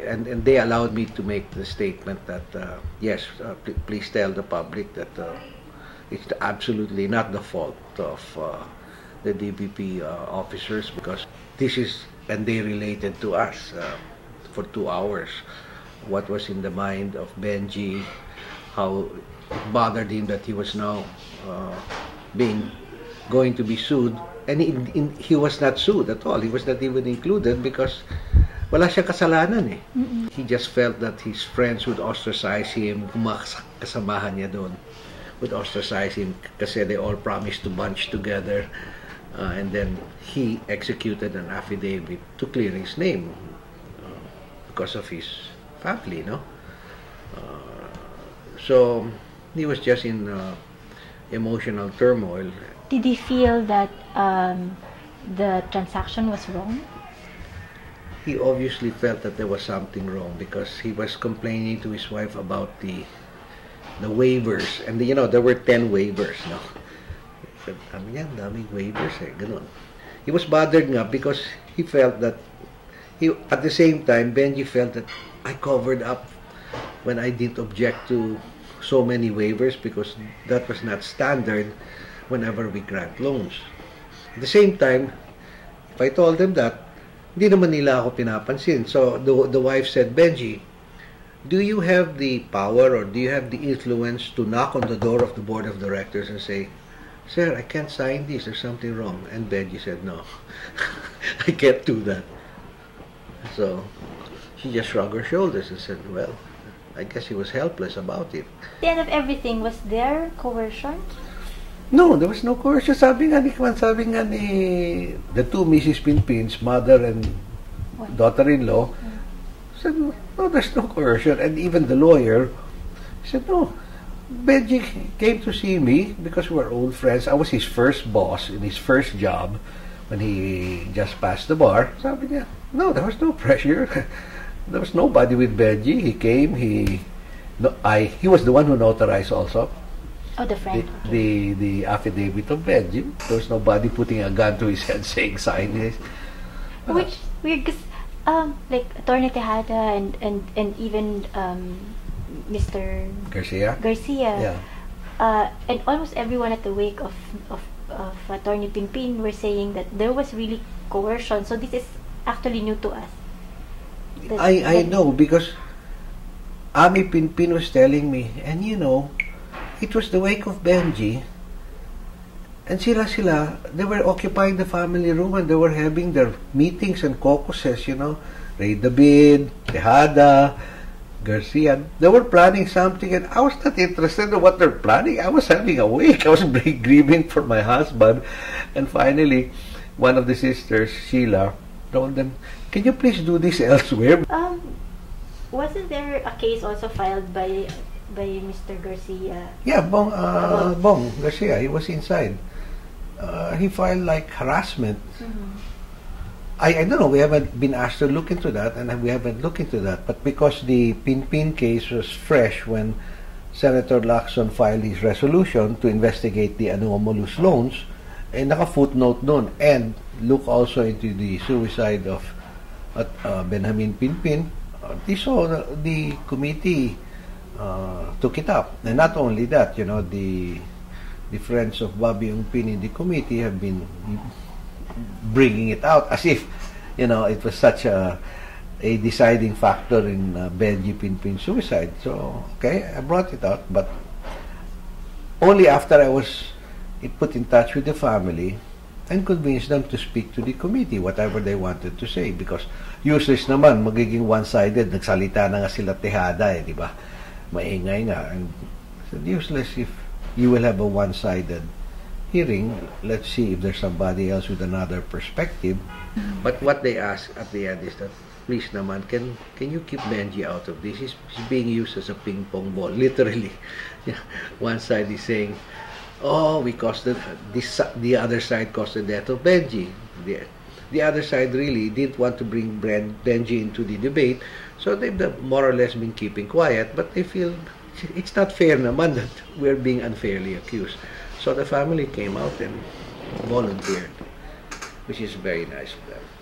And, and they allowed me to make the statement that, uh, yes, uh, pl- please tell the public that uh, it's absolutely not the fault of uh, the DPP uh, officers because this is, and they related to us uh, for two hours what was in the mind of Benji, how it bothered him that he was now being going to be sued. And in, he was not sued at all. He was not even included because wala siya kasalanan eh. He just felt that his friends would ostracize him, kung mga kasamahan niya doon would ostracize him kasi they all promised to bunch together. Uh, and then he executed an affidavit to clear his name uh, because of his family, no? Uh, so he was just in uh, emotional turmoil. Did he feel that um, the transaction was wrong? He obviously felt that there was something wrong because he was complaining to his wife about the the waivers. And the, you know there were 10 waivers no? Daming waivers eh ganun. He was bothered nga because he felt that he at the same time Benji felt that I covered up when I didn't object to so many waivers because that was not standard whenever we grant loans. At the same time if I told them that hindi naman nila ako pinapansin so the, the wife said Benji do you have the power or do you have the influence to knock on the door of the board of directors and say, Sir, I can't sign this, there's something wrong? And Benji said, No, I can't do that. So she just shrugged her shoulders and said, Well, I guess he was helpless about it. The end of everything, was there coercion? No, there was no coercion. Sabi nga ni Kwan, sabi nga ni the two Mrs. Pinpins, mother and daughter-in-law, mm. said, no, there's no coercion. And even the lawyer said, no, Benji came to see me because we're old friends. I was his first boss in his first job when he just passed the bar. Sabi niya, no, there was no pressure. there was nobody with Benji. He came, he, no, I, he was the one who notarized also Oh, the the, friend. okay. the, the affidavit of Benji. There was nobody putting a gun to his head saying sign this. Which weird, cause um, like Attorney Tejada and and and even um, Mr. Garcia? Garcia, Yeah. uh, and almost everyone at the wake of of of Attorney Pimpin were saying that there was really coercion. So this is actually new to us. That- I, I know because Ami Pinpin was telling me, and you know, it was the wake of Benji. And sila sila, they were occupying the family room and they were having their meetings and caucuses, you know. Ray David, Tejada, Garcia. They were planning something and I was not interested in what they're planning. I was having a wake. I was grieving for my husband. And finally, one of the sisters, Sheila, told them, can you please do this elsewhere? Um, wasn't there a case also filed by by Mr. Garcia? Yeah, Bong, uh, Bong Garcia, he was inside. Uh, he filed like harassment. I, I don't know, we haven't been asked to look into that and we haven't looked into that. But because the Pinpin case was fresh when Senator Lacson filed his resolution to investigate the anomalous loans, eh, naka-footnote nun. And look also into the suicide of uh, Benjamin Pinpin. Uh, the, the committee uh, took it up. And not only that, you know, the the friends of Bobby Ungpin in the committee have been bringing it out as if, you know, it was such a a deciding factor in uh, Benji Pinpin's suicide. So, okay, I brought it out, but only after I was put in touch with the family and convinced them to speak to the committee, whatever they wanted to say. Because useless naman, magiging one-sided, nagsalita na nga sila Tejada eh, di ba? Maingay nga. And said, useless if you will have a one-sided hearing. Let's see if there's somebody else with another perspective. But what they ask at the end is that, please naman, can can you keep Benji out of this? He's, he's being used as a ping pong ball, literally. One side is saying, oh, we caused the, this, the other side caused the death of Benji. The, the other side really didn't want to bring Benji into the debate, so they've more or less been keeping quiet, but they feel it's not fair naman that we're being unfairly accused. So the family came out and volunteered, which is very nice of them.